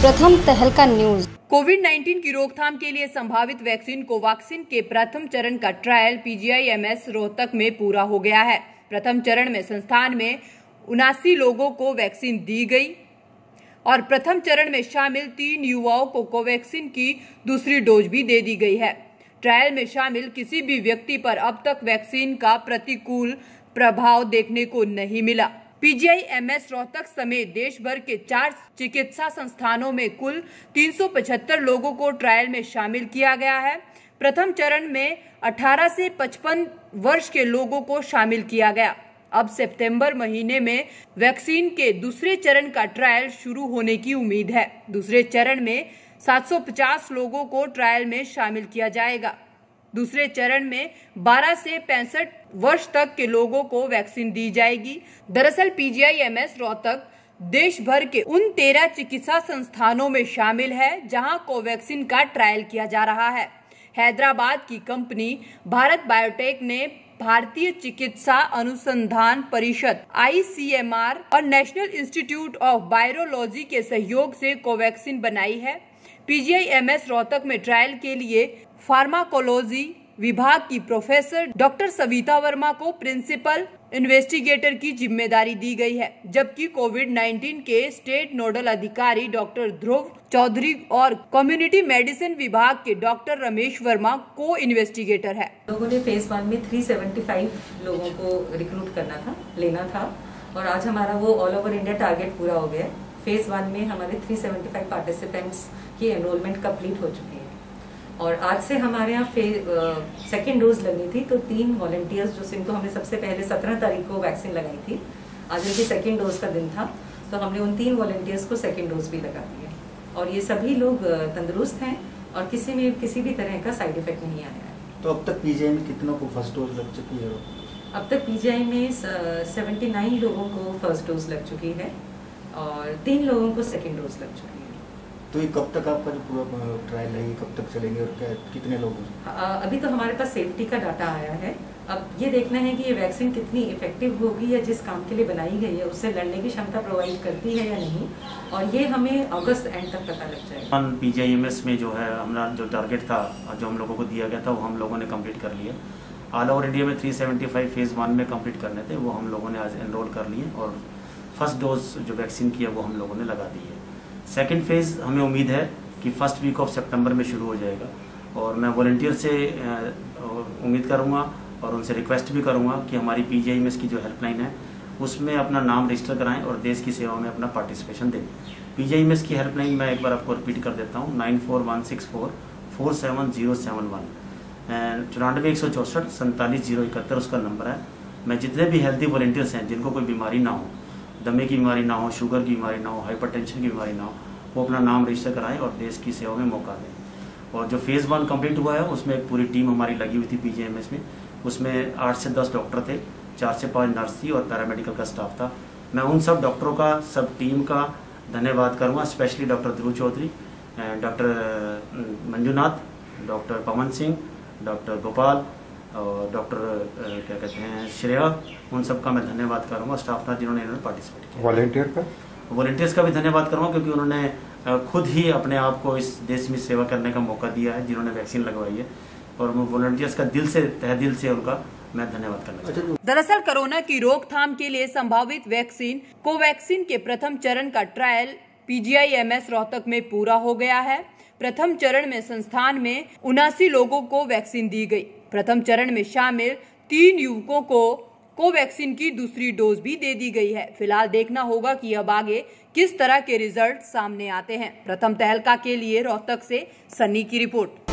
प्रथम तहलका news. Covid 19 की रोकथाम के लिए संभावित वैक्सीन कोवैक्सीन के प्रथम चरण का ट्रायल पीजीआईएमएस रोहतक में पूरा हो गया है। प्रथम चरण में संस्थान में उनासी लोगों को वैक्सीन दी गई और प्रथम चरण में शामिल तीन युवाओं को कोवैक्सीन की दूसरी डोज भी दे दी गई है। ट्रायल में शामिल किसी भी व्यक्ति पर अब तक वैक्सीन का प्रतिकूल प्रभाव देखने को नहीं मिला। पीजीआईएमएस रोहतक समेत देश भर के चार चिकित्सा संस्थानों में कुल 375 लोगों को ट्रायल में शामिल किया गया है। प्रथम चरण में 18 से 55 वर्ष के लोगों को शामिल किया गया। अब सितंबर महीने में वैक्सीन के दूसरे चरण का ट्रायल शुरू होने की उम्मीद है। दूसरे चरण में 750 लोगों को ट्रायल में शामिल किया जाएगा। दूसरे चरण में 12 से पैंसठ वर्ष तक के लोगों को वैक्सीन दी जाएगी। दरअसल पीजीआईएमएस रोहतक देश भर के उन तेरह चिकित्सा संस्थानों में शामिल है, जहाँ कोवैक्सीन का ट्रायल किया जा रहा है। हैदराबाद की कंपनी भारत बायोटेक ने भारतीय चिकित्सा अनुसंधान परिषद आईसीएमआर और नेशनल इंस्टीट्यूट ऑफ़ वायरोलॉजी के सहयोग से कोवैक्सीन बनाई है। पीजीआईएमएस रोहतक में ट्रायल के लिए फार्माकोलॉजी विभाग की प्रोफेसर डॉक्टर सविता वर्मा को प्रिंसिपल इन्वेस्टिगेटर की ज़िम्मेदारी दी गई है, जबकि कोविड 19 के स्टेट नोडल अधिकारी डॉक्टर ध्रुव चौधरी और कम्युनिटी मेडिसिन विभाग के डॉक्टर रमेश वर्मा को इन्वेस्टिगेटर है। लोगों ने फ़ेज़ वन में 375 लोगों को रिक्रूट करना था, लेना था, और आज हमारा वो ऑल ओवर इंडिया टारगेट पूरा हो गया है। फ़ेज़ वन में हमारे 375 पार्टिसिपेंट्स की एनरोलमेंट कंप्लीट हो चुकी है। और आज से हमारे यहाँ फे सेकेंड डोज लगनी थी तो तीन वॉलेंटियर्स जो जिनको हमने सबसे पहले सत्रह तारीख को वैक्सीन लगाई थी। आज उनकी सेकेंड डोज का दिन था तो हमने उन तीन वॉलेंटियर्स को सेकेंड डोज भी लगा दिया और ये सभी लोग तंदुरुस्त हैं और किसी में किसी भी तरह का साइड इफ़ेक्ट नहीं आया है। तो अब तक पीजीआई में कितनों को फ़र्स्ट डोज लग चुकी है? अब तक पीजीआई में सेवेंटी नाइन लोगों को फ़र्स्ट डोज लग चुकी है और तीन लोगों को सेकेंड डोज लग चुकी है। तो ये कब तक आपका जो पूरा ट्रायल है ये कब तक चलेंगे और क्या कितने लोग अभी तो हमारे पास सेफ्टी का डाटा आया है। अब ये देखना है कि ये वैक्सीन कितनी इफ़ेक्टिव होगी या जिस काम के लिए बनाई गई है उससे लड़ने की क्षमता प्रोवाइड करती है या नहीं। और ये हमें अगस्त एंड तक पता लग जाएगा। पीजीआईएमएस में जो है हमारा जो टारगेट था जो हम लोगों को दिया गया था वो हम लोगों ने कंप्लीट कर लिया। ऑल ओवर इंडिया में 375 फ़ेज़ वन में कंप्लीट करने थे वो हम लोगों ने आज एनरोल कर लिए और फ़र्स्ट डोज जो वैक्सीन की है वो हम लोगों ने लगा दी है। सेकेंड फ़ेज़ हमें उम्मीद है कि फ़र्स्ट वीक ऑफ़ सेप्टेम्बर में शुरू हो जाएगा। और मैं वॉल्टियर से उम्मीद करूँगा और उनसे रिक्वेस्ट भी करूँगा कि हमारी पी जी की जो हेल्पलाइन है, उसमें अपना नाम रजिस्टर कराएँ और देश की सेवा में अपना पार्टिसिपेशन दें। पी जी की हेल्पलाइन मैं एक बार आपको रिपीट कर देता हूँ nine four one six four four seven zero seven one चौरानवे, एक सौ चौंसठ, सैंतालीस, ज़ीरो इकहत्तर उसका नंबर है। मैं जितने भी हेल्थी वॉल्टियर्स हैं, जिनको कोई बीमारी ना हो दमे की बीमारी ना हो, शुगर की बीमारी ना हो हाइपरटेंशन की बीमारी ना हो, वो अपना नाम रजिस्टर कराएँ और देश की सेवा में मौका दें। और जो फ़ेज़ वन कंप्लीट हुआ है, उसमें एक पूरी टीम हमारी लगी हुई थी पीजीएमएस में। उसमें आठ से दस डॉक्टर थे, चार से पाँच नर्स थी और पैरामेडिकल का स्टाफ था। मैं उन सब डॉक्टरों का, सब टीम का धन्यवाद करूँगा specially doctor Dhruv Chaudhary doctor Manjunath doctor Pawan Singh doctor Gopal और डॉक्टर क्या कहते हैं श्रेया उन सब का मैं धन्यवाद करूँगा स्टाफ था जिन्होंने इन्होंने पार्टिसिपेट किया। वॉलेंटियर का? वॉलेंटियर्स का भी धन्यवाद करूँगा क्योंकि उन्होंने खुद ही अपने आप को इस देश में सेवा करने का मौका दिया है जिन्होंने वैक्सीन लगवाई है। और वॉलेंटियर्स का दिल से तह दिल से उनका मैं धन्यवाद करना चाहता दरअसल कोरोना की रोकथाम के लिए संभावित वैक्सीन कोवैक्सीन के प्रथम चरण का ट्रायल पीजीआईएमएस रोहतक में पूरा हो गया है। प्रथम चरण में संस्थान में उनासी लोगों को वैक्सीन दी गई। प्रथम चरण में शामिल तीन युवकों को कोवैक्सीन की दूसरी डोज भी दे दी गई है। फ़िलहाल देखना होगा कि अब आगे किस तरह के रिज़ल्ट सामने आते हैं। प्रथम तहलका के लिए रोहतक से सन्नी की रिपोर्ट।